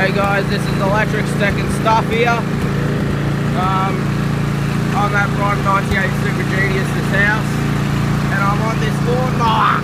Hey guys, this is Electrics Tech and Stuff here. Um, I'm at Ron 98 Super Genius's house and I'm on this lawnmower.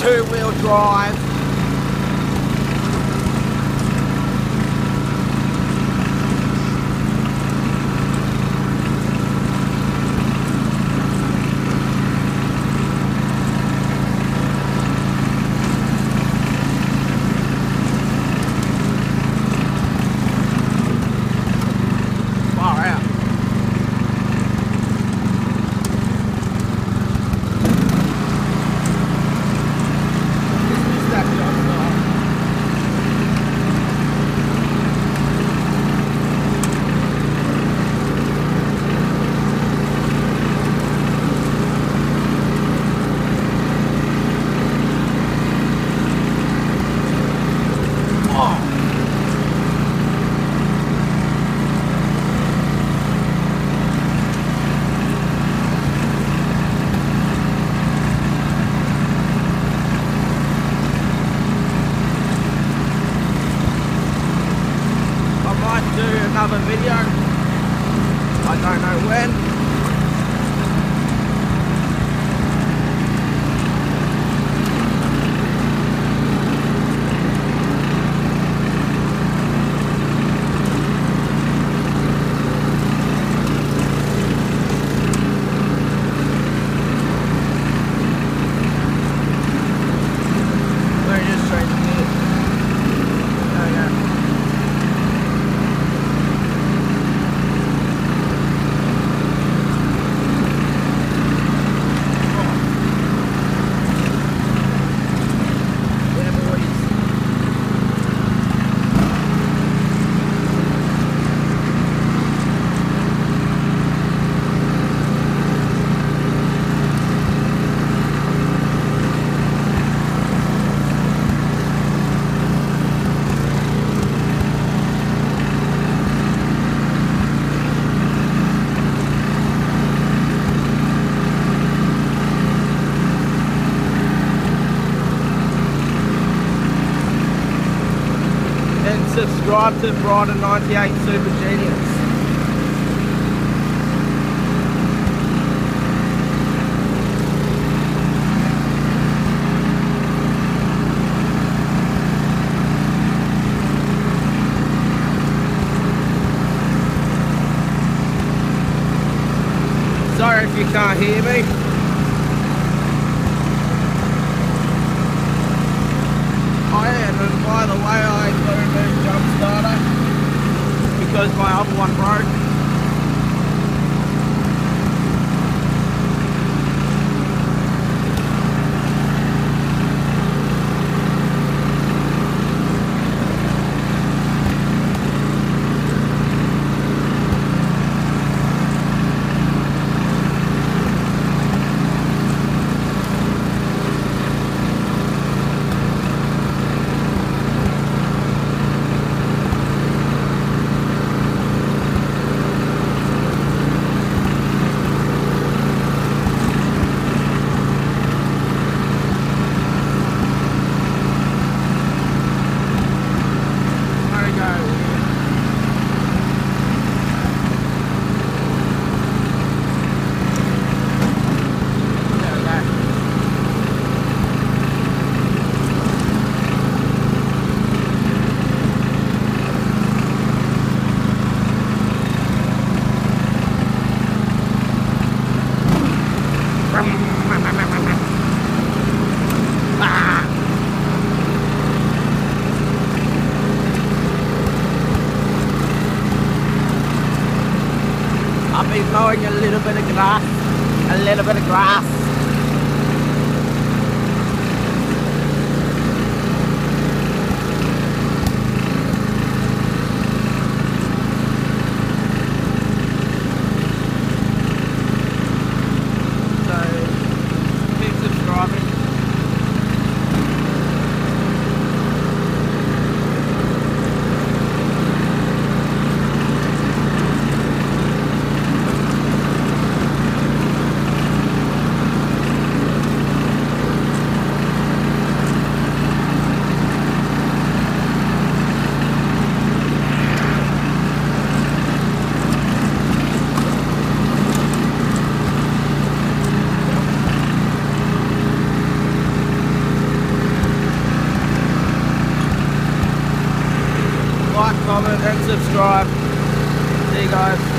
Think it's two wheel drive. Do another video. I don't know when. Subscribe to Brryden 98 Super Genius. Sorry if you can't hear me. By the way, I got a new jump starter because my other one broke. Been mowing a little bit of grass. a little bit of grass. Subscribe. See you guys.